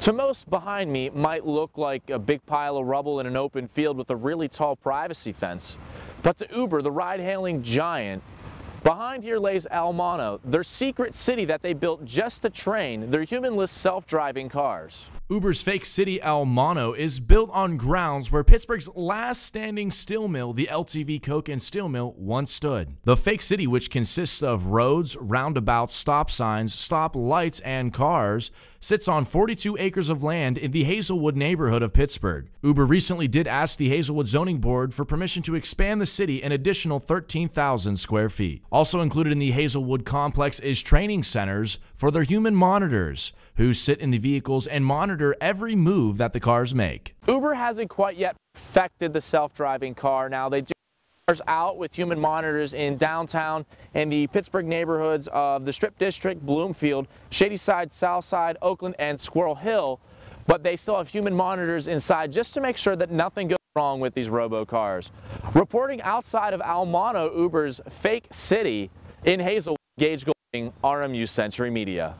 To most behind me might look like a big pile of rubble in an open field with a really tall privacy fence. But to Uber, the ride-hailing giant, behind here lays Almono, their secret city that they built just to train their humanless self-driving cars. Uber's fake city Almono is built on grounds where Pittsburgh's last standing steel mill, the LTV Coke and Steel Mill, once stood. The fake city, which consists of roads, roundabouts, stop signs, stop lights, and cars, sits on 42 acres of land in the Hazelwood neighborhood of Pittsburgh. Uber recently did ask the Hazelwood Zoning Board for permission to expand the city an additional 13,000 square feet. Also included in the Hazelwood complex is training centers for their human monitors, who sit in the vehicles and monitor every move that the cars make. Uber hasn't quite yet perfected the self-driving car. Now they do cars out with human monitors in downtown and the Pittsburgh neighborhoods of the Strip District, Bloomfield, Shadyside, Southside, Oakland, and Squirrel Hill, but they still have human monitors inside just to make sure that nothing goes wrong with these robo cars. Reporting outside of Almono, Uber's fake city in Hazelwood, Gage Goulding, RMU Sentry Media.